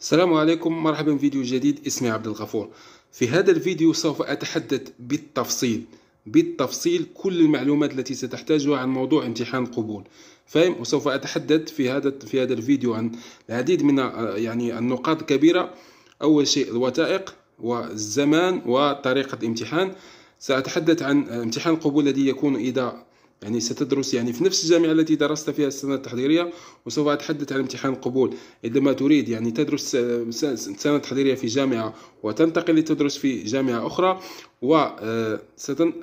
السلام عليكم مرحبا في فيديو جديد اسمي عبد الغفور. في هذا الفيديو سوف أتحدث بالتفصيل بالتفصيل كل المعلومات التي ستحتاجها عن موضوع امتحان القبول فاهم؟ وسوف أتحدث في هذا في هذا الفيديو عن العديد من يعني النقاط الكبيرة. أول شيء الوثائق والزمان وطريقة الامتحان. سأتحدث عن امتحان القبول الذي يكون إذا يعني ستدرس يعني في نفس الجامعة التي درست فيها السنة التحضيرية وسوف أتحدث عن امتحان القبول عندما تريد يعني تدرس سنة تحضيرية في جامعة وتنتقل لتدرس في جامعة أخرى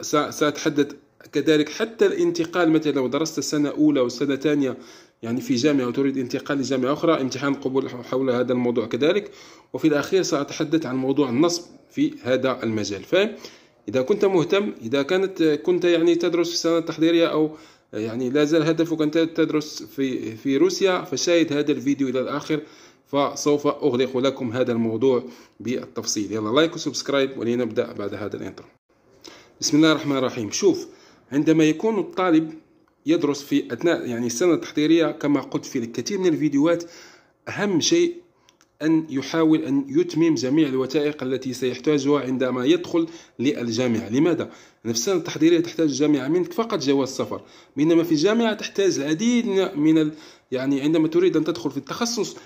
وسأتحدث كذلك حتى الانتقال مثلا لو درست سنة أولى وسنة ثانية يعني في جامعة وتريد انتقال لجامعة أخرى امتحان القبول حول هذا الموضوع كذلك. وفي الأخير سأتحدث عن موضوع النصب في هذا المجال. فاهم؟ إذا كنت مهتم إذا كانت كنت يعني تدرس في السنة التحضيرية أو يعني لا زال هدفك أن تدرس في في روسيا فشاهد هذا الفيديو إلى الآخر فسوف أغلق لكم هذا الموضوع بالتفصيل. يلا like و subscribe ولنبدأ بعد هذا ال intro. بسم الله الرحمن الرحيم. شوف عندما يكون الطالب يدرس في أثناء يعني السنة التحضيرية كما قلت في الكثير من الفيديوهات أهم شيء أن يحاول أن يتمم جميع الوثائق التي سيحتاجها عندما يدخل للجامعة لماذا؟ السنة التحضيرية تحتاج الجامعة منك فقط جواز سفر بينما في الجامعة تحتاج العديد من ال... يعني عندما تريد أن تدخل في التخصص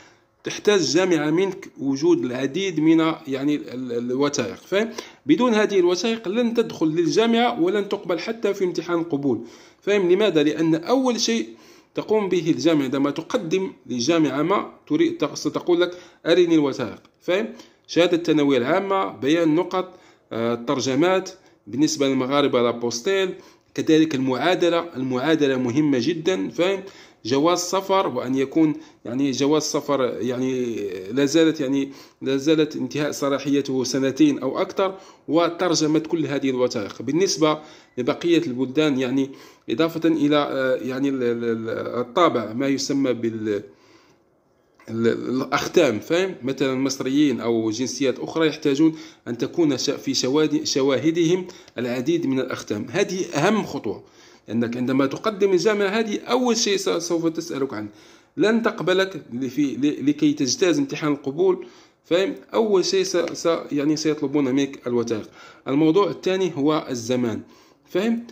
تحتاج الجامعة منك وجود العديد من يعني الوثائق فبدون هذه الوثائق لن تدخل للجامعة ولن تقبل حتى في امتحان القبول فاهم لماذا؟ لأن أول شيء تقوم به الجامعة عندما تقدم لجامعة ما تريد ستقول لك أرني الوثائق. فاهم شهادة الثانوية العامة بيان نقط الترجمات آه، بالنسبة للمغاربة لابوستيل كذلك المعادلة المعادلة مهمة جدا. فاهم جواز سفر وأن يكون يعني جواز سفر يعني لا زالت يعني لا زالت انتهاء صلاحيته سنتين أو أكثر وترجمه كل هذه الوثائق. بالنسبة لبقية البلدان يعني إضافة إلى يعني الطابع ما يسمى بال الأختام فاهم؟ مثلا مصريين أو جنسيات أخرى يحتاجون أن تكون في شواهدهم العديد من الأختام. هذه أهم خطوة. لأنك عندما تقدم الجامعة هذه أول شيء سوف تسألك عنه. لن تقبلك لكي تجتاز امتحان القبول فاهم؟ أول شيء س... س... يعني سيطلبون منك الوثائق. الموضوع الثاني هو الزمان فاهم؟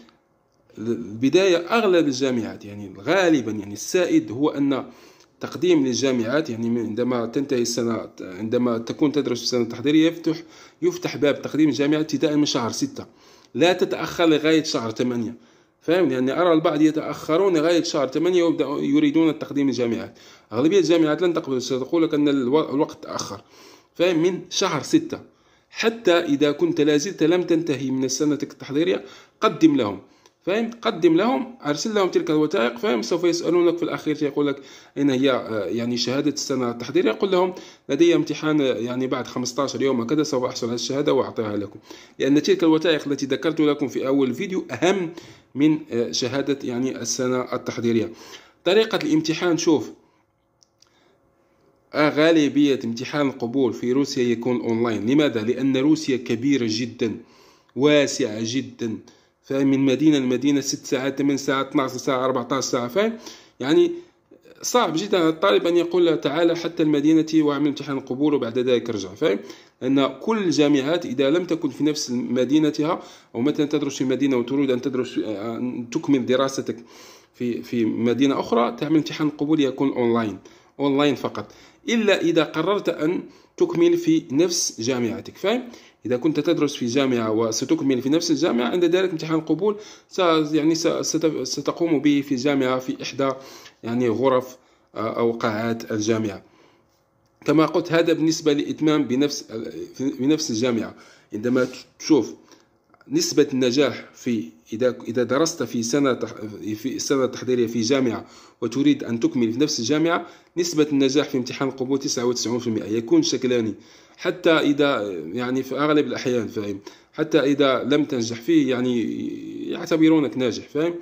البداية أغلب الجامعات يعني غالبا يعني السائد هو أن تقديم للجامعات يعني عندما تنتهي السنة عندما تكون تدرس السنة التحضيرية يفتح يفتح باب تقديم الجامعات ابتداء من شهر ستة. لا تتأخر لغاية شهر ثمانية. فاهم يعني أرى البعض يتأخرون لغاية شهر 8 ويبدأ يريدون التقديم الجامعات. أغلبية الجامعات لن تقبل ستقول لك أن الوقت تأخر. فاهم من شهر 6 حتى إذا كنت لازلت لم تنتهي من السنة التحضيرية قدم لهم. فاهم قدم لهم أرسل لهم تلك الوثائق فاهم سوف يسألونك في الأخير يقول لك اين هي آه، يعني شهادة السنة التحضيريه قل لهم لدي امتحان آه، يعني بعد 15 يوم وكذا سوف أحصل على الشهادة وأعطيها لكم. لأن تلك الوثائق التي ذكرت لكم في أول فيديو أهم من آه، شهادة يعني السنة التحضيرية. طريقة الامتحان شوف. غالبية امتحان القبول في روسيا يكون أونلاين. لماذا؟ لأن روسيا كبيرة جدا واسعة جدا. فمن مدينة لمدينة ست ساعات ثمان ساعات 12 ساعة 14 ساعة فاهم؟ يعني صعب جدا. على الطالب أن يقول له تعال حتى المدينة وأعمل امتحان القبول وبعد ذلك ارجع فاهم؟ لأن كل الجامعات إذا لم تكن في نفس مدينتها أو مثلا تدرس في مدينة وتريد أن تدرس أن تكمل دراستك في في مدينة أخرى تعمل امتحان القبول يكون أونلاين أونلاين فقط. إلا إذا قررت أن تكمل في نفس جامعتك فاهم؟ إذا كنت تدرس في جامعة وستكمل في نفس الجامعة عند ذلك امتحان القبول يعني ستقوم به في جامعة في إحدى يعني غرف آه، أو قاعات الجامعة. كما قلت هذا بالنسبة لإتمام بنفس بنفس الجامعة. عندما تشوف نسبة النجاح في إذا إذا درست في سنة في السنة التحضيرية في جامعة وتريد أن تكمل في نفس الجامعة نسبة النجاح في امتحان القبول 99% يكون شكلاني. حتى إذا يعني في أغلب الأحيان فاهم؟ حتى إذا لم تنجح فيه يعني يعتبرونك ناجح فاهم؟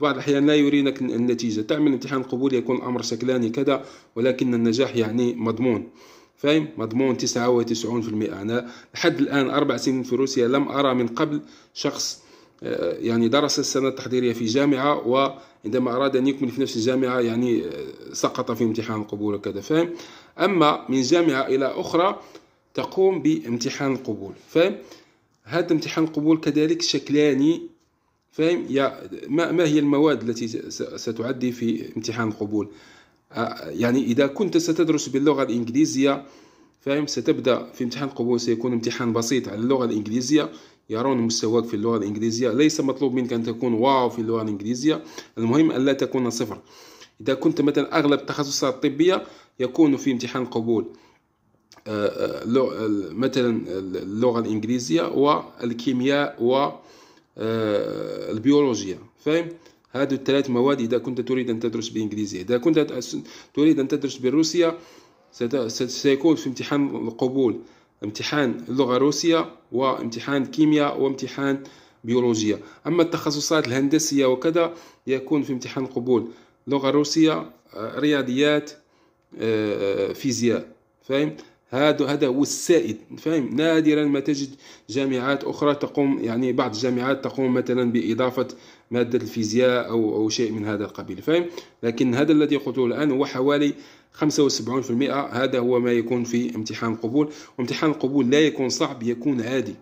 بعض الأحيان لا يرينك النتيجة. تعمل امتحان قبول يكون أمر شكلاني كذا ولكن النجاح يعني مضمون فاهم؟ مضمون 99% أنا لحد الآن أربع سنين في روسيا لم أرى من قبل شخص يعني درس السنة التحضيرية في جامعة وعندما أراد أن يكمل في نفس الجامعة يعني آه، سقط في امتحان القبول وكذا فاهم؟ أما من جامعة إلى أخرى تقوم بامتحان القبول فاهم؟ هذا امتحان القبول كذلك شكلاني فاهم؟ يا ما, ما هي المواد التي ستعدي في امتحان القبول آه، يعني إذا كنت ستدرس باللغة الإنجليزية فاهم؟ ستبدأ في امتحان القبول سيكون امتحان بسيط على اللغة الإنجليزية. يرون مستواك في اللغة الإنجليزية. ليس مطلوب منك أن تكون واو في اللغة الإنجليزية. المهم أن لا تكون صفر. إذا كنت مثلا أغلب التخصصات الطبية يكون في امتحان القبول آه، آه، مثلا اللغة الإنجليزية والكيمياء والبيولوجيا فاهم؟ هذه الثلاث مواد إذا كنت تريد أن تدرس بالإنجليزية إذا كنت تريد أن تدرس بالروسية سيكون في امتحان القبول امتحان اللغة الروسية وامتحان كيمياء وامتحان بيولوجيا أما التخصصات الهندسية وكذا يكون في امتحان القبول لغة روسية رياضيات آه، فيزياء فاهم؟ هذا هذا هو السائد فاهم؟ نادرا ما تجد جامعات أخرى تقوم يعني بعض الجامعات تقوم مثلا بإضافة مادة الفيزياء أو أو شيء من هذا القبيل فاهم؟ لكن هذا الذي قلته الآن هو حوالي 75% هذا هو ما يكون في امتحان القبول وامتحان القبول لا يكون صعب يكون عادي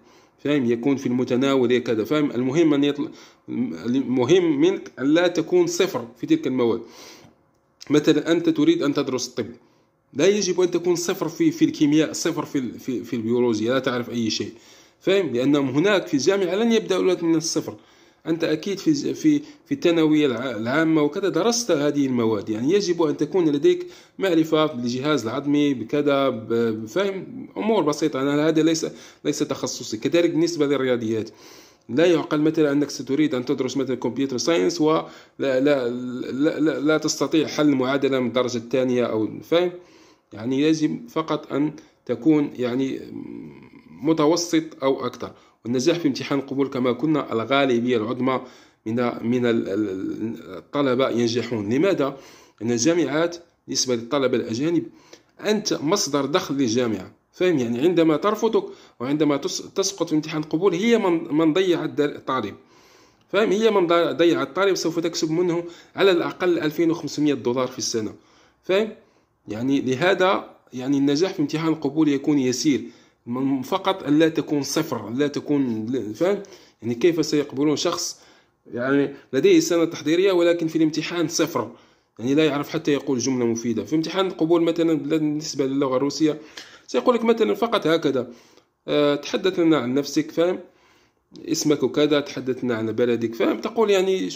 فاهم؟ يكون في المتناول كذا فاهم؟ المهم أن يطل... المهم منك أن لا تكون صفر في تلك المواد. مثلا أنت تريد أن تدرس الطب لا يجب أن تكون صفر في في الكيمياء صفر في في, في البيولوجيا لا تعرف أي شيء. فاهم؟ لأنهم هناك في الجامعة لن يبدأوا لك من الصفر. أنت أكيد في في في الثانوية العامة وكذا درست هذه المواد. يعني يجب أن تكون لديك معرفة بالجهاز العظمي بكذا فاهم؟ أمور بسيطة. أنا هذا ليس ليس تخصصي. كذلك بالنسبة للرياضيات لا يعقل مثلا أنك ستريد أن تدرس مثلا computer science ولا لا لا, لا, لا, لا تستطيع حل معادلة من الدرجة الثانية أو فاهم؟ يعني يجب فقط أن تكون يعني متوسط أو أكثر. والنجاح في امتحان القبول كما كنا الغالبية العظمى من من الطلبة ينجحون. لماذا؟ أن الجامعات بالنسبة للطلبة الأجانب أنت مصدر دخل للجامعة. فاهم؟ يعني عندما ترفضك وعندما تسقط في امتحان القبول هي من من ضيع الطالب فاهم؟ هي من ضيع الطالب سوف تكسب منه على الأقل 2500 دولار في السنة. فاهم؟ يعني لهذا يعني النجاح في امتحان القبول يكون يسير. فقط أن لا تكون صفر لا تكون فاهم؟ يعني كيف سيقبلون شخص؟ يعني لديه سنة تحضيرية ولكن في الامتحان صفر. يعني لا يعرف حتى يقول جملة مفيدة. في امتحان القبول مثلا بالنسبة للغة الروسية سيقول لك مثلا فقط هكذا أه تحدث لنا عن نفسك فاهم؟ اسمك وكذا تحدثنا عن بلدك فاهم؟ تقول يعني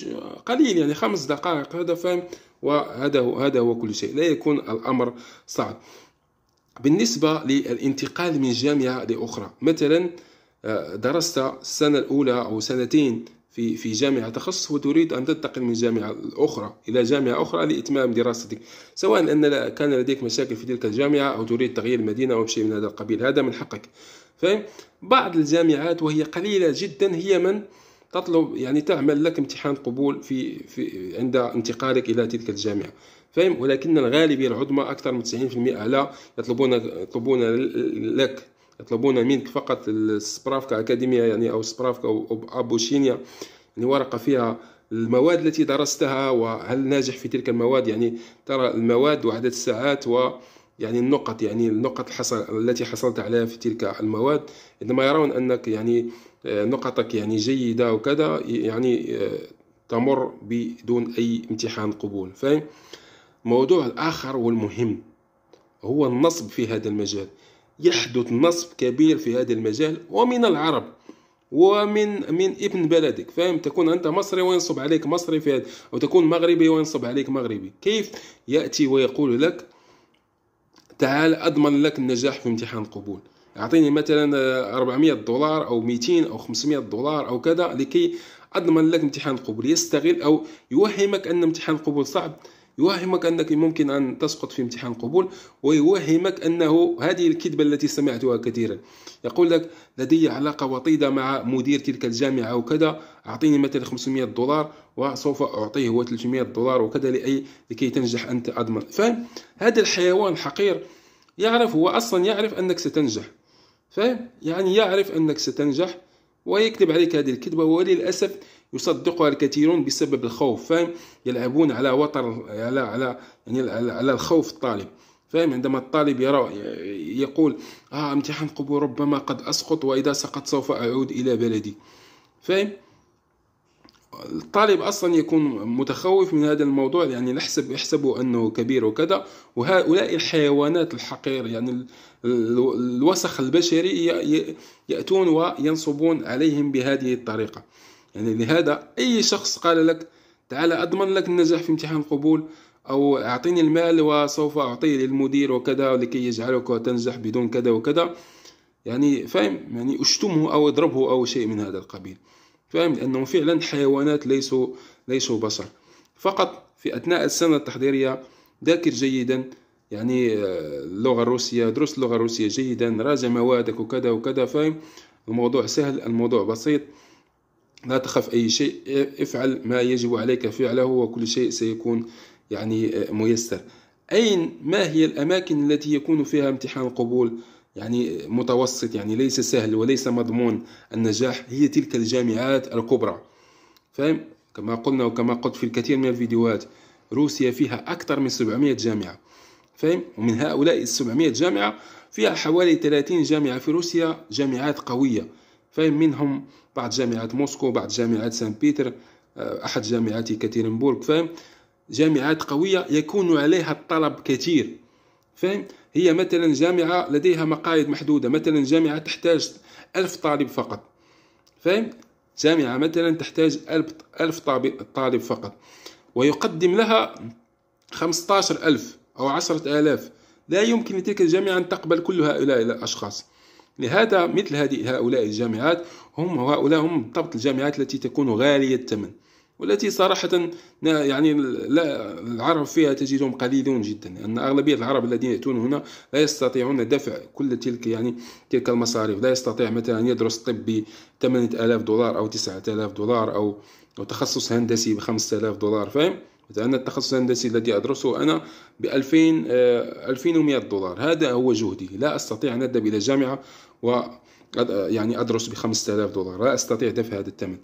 قليل يعني خمس دقائق هذا فاهم؟ وهذا هو هذا هو كل شيء. لا يكون الأمر صعب. بالنسبة للانتقال من جامعة لأخرى مثلا آه، درست السنة الأولى أو سنتين في في جامعة تخصص وتريد أن تنتقل من جامعة أخرى إلى جامعة أخرى لإتمام دراستك. سواء أن كان لديك مشاكل في تلك الجامعة أو تريد تغيير المدينة أو شيء من هذا القبيل هذا من حقك. فاهم بعض الجامعات وهي قليلة جدا هي من تطلب يعني تعمل لك امتحان قبول في, في عند انتقالك إلى تلك الجامعة. فاهم ولكن الغالبية العظمى أكثر من 90% لا يطلبون يطلبون لك يطلبون منك فقط السبرافكا أكاديمية يعني أو سبرافكا أو أبوشينيا يعني ورقة فيها المواد التي درستها وهل ناجح في تلك المواد؟ يعني ترى المواد وعدد الساعات و يعني النقط يعني النقط التي حصلت عليها في تلك المواد. عندما يرون أنك يعني آه، نقطك يعني جيدة وكذا يعني آه، تمر بدون أي امتحان قبول. فاهم الموضوع الآخر والمهم هو النصب في هذا المجال. يحدث نصب كبير في هذا المجال ومن العرب ومن من ابن بلدك. فاهم تكون أنت مصري وينصب عليك مصري في هذا أو تكون مغربي وينصب عليك مغربي. كيف؟ يأتي ويقول لك تعال أضمن لك النجاح في امتحان القبول أعطيني مثلا 400 دولار أو 200 أو 500 دولار أو كذا لكي أضمن لك امتحان القبول يستغل أو يوهمك أن امتحان القبول صعب. يوهمك أنك ممكن أن تسقط في امتحان القبول ويوهمك أنه هذه الكذبة التي سمعتها كثيرا. يقول لك لدي علاقة وطيدة مع مدير تلك الجامعة وكذا أعطيني مثلا 500 دولار وسوف أعطيه هو 300 دولار وكذا لأي لكي تنجح أنت أضمن. فاهم؟ هذا الحيوان حقير يعرف هو أصلا يعرف أنك ستنجح. فاهم؟ يعني يعرف أنك ستنجح. ويكذب عليك هذه الكذبة وللأسف يصدقها الكثيرون بسبب الخوف فاهم؟ يلعبون على وتر على على يعني على الخوف الطالب فاهم؟ عندما الطالب يرى يقول آه امتحان قبول ربما قد أسقط وإذا سقط سوف أعود إلى بلدي. فاهم؟ الطالب أصلا يكون متخوف من هذا الموضوع يعني نحسب يحسبوا أنه كبير وكذا. وهؤلاء الحيوانات الحقير يعني الوسخ البشري يأتون وينصبون عليهم بهذه الطريقة. يعني لهذا أي شخص قال لك تعال أضمن لك النجاح في امتحان القبول أو أعطيني المال وسوف أعطيه للمدير وكذا لكي يجعلك تنجح بدون كذا وكذا. يعني فاهم؟ يعني اشتمه أو اضربه أو شيء من هذا القبيل. فاهم؟ لأنهم فعلا حيوانات ليسوا ليسوا بشر. فقط في أثناء السنة التحضيرية ذاكر جيدا يعني آه، اللغة الروسية درس اللغة الروسية جيدا راجع موادك وكذا وكذا فاهم؟ الموضوع سهل الموضوع بسيط. لا تخف أي شيء افعل ما يجب عليك فعله وكل شيء سيكون يعني آه، ميسر. أين؟ ما هي الأماكن التي يكون فيها امتحان القبول يعني متوسط يعني ليس سهل وليس مضمون. النجاح هي تلك الجامعات الكبرى. فاهم؟ كما قلنا وكما قلت في الكثير من الفيديوهات روسيا فيها أكثر من 700 جامعة. فاهم؟ ومن هؤلاء ال 700 جامعة فيها حوالي 30 جامعة في روسيا جامعات قوية. فاهم؟ منهم بعض جامعات موسكو بعض جامعات سان بيتر آه، أحد جامعات كاترينبورغ فاهم؟ جامعات قوية يكون عليها الطلب كثير. فاهم؟ هي مثلا جامعة لديها مقاعد محدودة مثلا جامعة تحتاج ألف طالب فقط. فاهم جامعة مثلا تحتاج ألف, طالب فقط. ويقدم لها خمسة عشر ألف أو عشرة آلاف. لا يمكن لتلك الجامعة أن تقبل كل هؤلاء الأشخاص. لهذا مثل هذه هؤلاء الجامعات هم هؤلاء هم بالضبط الجامعات التي تكون غالية الثمن. والتي صراحة يعني لا العرب فيها تجدهم قليلون جدا يعني أغلبية العرب الذين يأتون هنا لا يستطيعون دفع كل تلك يعني تلك المصاريف لا يستطيع مثلا أن يدرس طب ب 8000 دولار أو 9000 دولار أو أو تخصص هندسي ب 5000 دولار فاهم؟ أنا التخصص الهندسي الذي أدرسه أنا ب 2000 2100 دولار هذا هو جهدي لا أستطيع أن أذهب إلى جامعة و يعني أدرس ب 5000 دولار لا أستطيع دفع هذا الثمن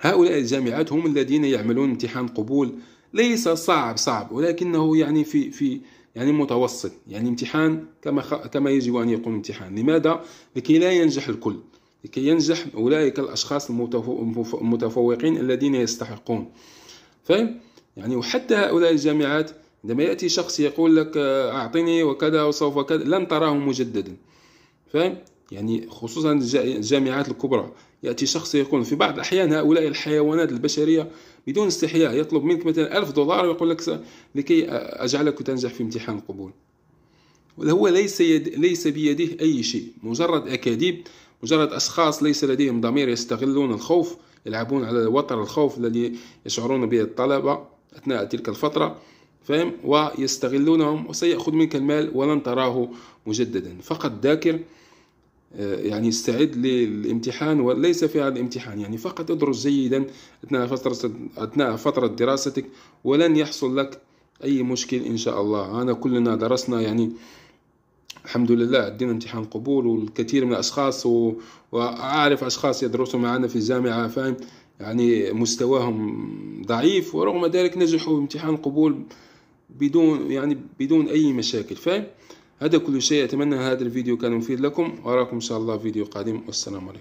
هؤلاء الجامعات هم الذين يعملون امتحان قبول. ليس صعب صعب ولكنه يعني في في يعني متوسط. يعني امتحان كما كما يجب أن يكون امتحان لماذا؟ لكي لا ينجح الكل. لكي ينجح أولئك الأشخاص المتفوقين الذين يستحقون. فاهم؟ يعني وحتى هؤلاء الجامعات عندما يأتي شخص يقول لك آه، أعطني وكذا وسوف كذا لن تراه مجددا. فاهم؟ يعني خصوصا الجامعات الكبرى. يأتي شخص يقول في بعض الأحيان هؤلاء الحيوانات البشرية بدون استحياء يطلب منك مثلا ألف دولار ويقول لك لكي أجعلك تنجح في امتحان القبول. هو ليس يد ليس بيده أي شيء. مجرد أكاذيب مجرد أشخاص ليس لديهم ضمير يستغلون الخوف يلعبون على وتر الخوف الذي يشعرون به الطلبة أثناء تلك الفترة فهم ويستغلونهم وسيأخذ منك المال ولن تراه مجددا. فقط ذاكر يعني استعد للامتحان وليس في هذا الامتحان. يعني فقط ادرس جيدا أثناء فترة أثناء فترة دراستك ولن يحصل لك أي مشكل إن شاء الله. أنا كلنا درسنا يعني الحمد لله عندنا امتحان قبول والكثير من الأشخاص و... وأعرف أشخاص يدرسوا معنا في الجامعة فاهم؟ يعني مستواهم ضعيف ورغم ذلك نجحوا بامتحان القبول بدون يعني بدون أي مشاكل فاهم؟ هذا كل شيء أتمنى هذا الفيديو كان مفيد لكم وأراكم إن شاء الله فيديو قادم والسلام عليكم.